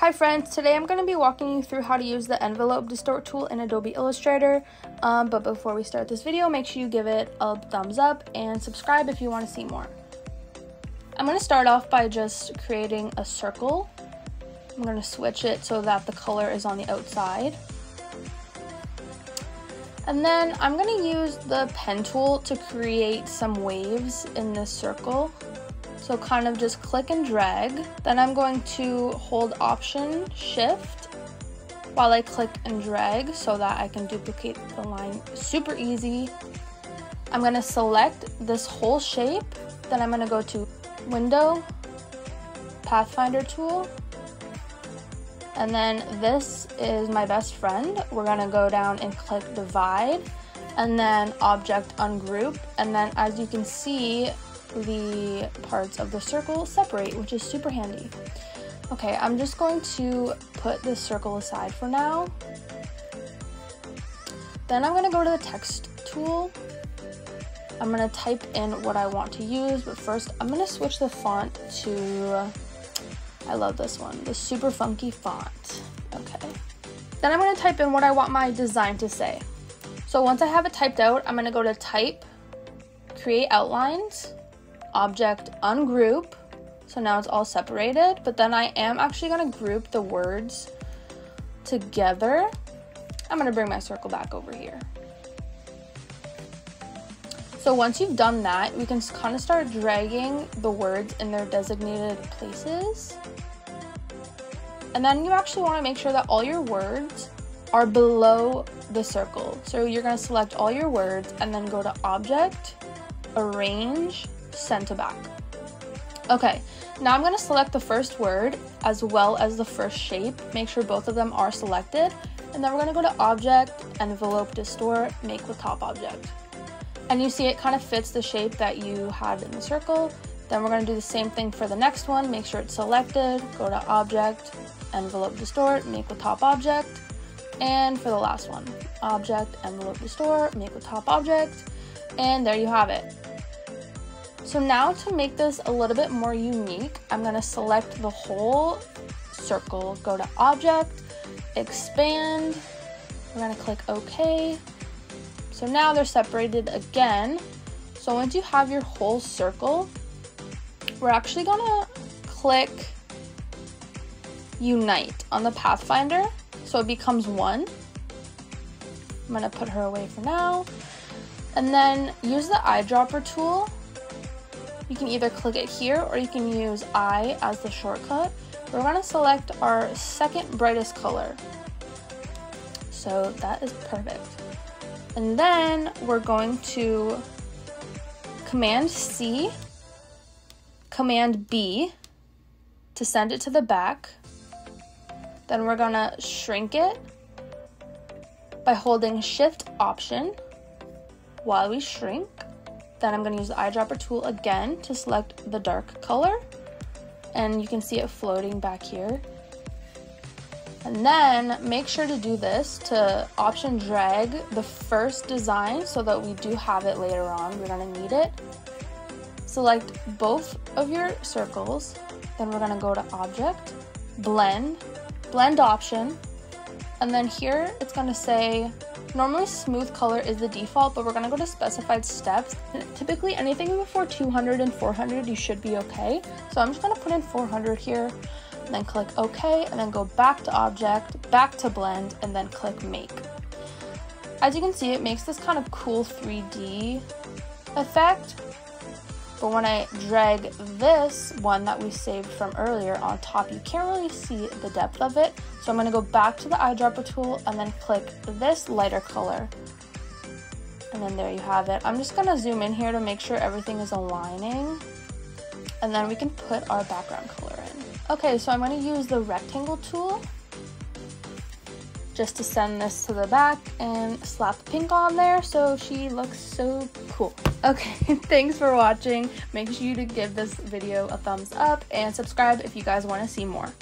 Hi friends, today I'm going to be walking you through how to use the envelope distort tool in Adobe Illustrator. Um, but before we start this video, make sure you give it a thumbs up and subscribe if you want to see more. I'm going to start off by just creating a circle. I'm going to switch it so that the color is on the outside. And then I'm going to use the pen tool to create some waves in this circle. So kind of just click and drag. Then I'm going to hold option shift while I click and drag so that I can duplicate the line super easy. I'm gonna select this whole shape. Then I'm gonna go to window, pathfinder tool. And then this is my best friend. We're gonna go down and click divide and then object ungroup. And then as you can see, the parts of the circle separate, which is super handy. Okay, I'm just going to put this circle aside for now. Then I'm gonna go to the text tool. I'm gonna type in what I want to use, but first I'm gonna switch the font to, I love this one, the super funky font. Okay. Then I'm gonna type in what I want my design to say. So once I have it typed out, I'm gonna go to type, create outlines, object ungroup. So now it's all separated, but then I am actually gonna group the words together. I'm gonna bring my circle back over here. So once you've done that, we can kind of start dragging the words in their designated places. And then you actually wanna make sure that all your words are below the circle. So you're gonna select all your words and then go to Object, Arrange, to back. Okay, now I'm gonna select the first word as well as the first shape. Make sure both of them are selected. And then we're gonna go to object, envelope, distort, make with top object. And you see it kind of fits the shape that you had in the circle. Then we're gonna do the same thing for the next one. Make sure it's selected, go to object, envelope, distort, make with top object. And for the last one, object, envelope, distort, make with top object. And there you have it. So now to make this a little bit more unique, I'm gonna select the whole circle, go to object, expand, we're gonna click OK. So now they're separated again. So once you have your whole circle, we're actually gonna click unite on the Pathfinder so it becomes one. I'm gonna put her away for now. And then use the eyedropper tool you can either click it here or you can use I as the shortcut. We're going to select our second brightest color. So that is perfect. And then we're going to Command C, Command B to send it to the back. Then we're going to shrink it by holding Shift Option while we shrink. Then I'm going to use the eyedropper tool again to select the dark color. And you can see it floating back here. And then make sure to do this to option drag the first design so that we do have it later on. We're going to need it. Select both of your circles. Then we're going to go to object, blend, blend option. And then here it's going to say Normally smooth color is the default, but we're gonna go to specified steps. Typically anything before 200 and 400, you should be okay. So I'm just gonna put in 400 here, then click OK, and then go back to object, back to blend, and then click make. As you can see, it makes this kind of cool 3D effect. But when I drag this one that we saved from earlier on top, you can't really see the depth of it. So I'm gonna go back to the eyedropper tool and then click this lighter color. And then there you have it. I'm just gonna zoom in here to make sure everything is aligning. And then we can put our background color in. Okay, so I'm gonna use the rectangle tool just to send this to the back and slap pink on there so she looks so cool. Okay, thanks for watching. Make sure you to give this video a thumbs up and subscribe if you guys want to see more.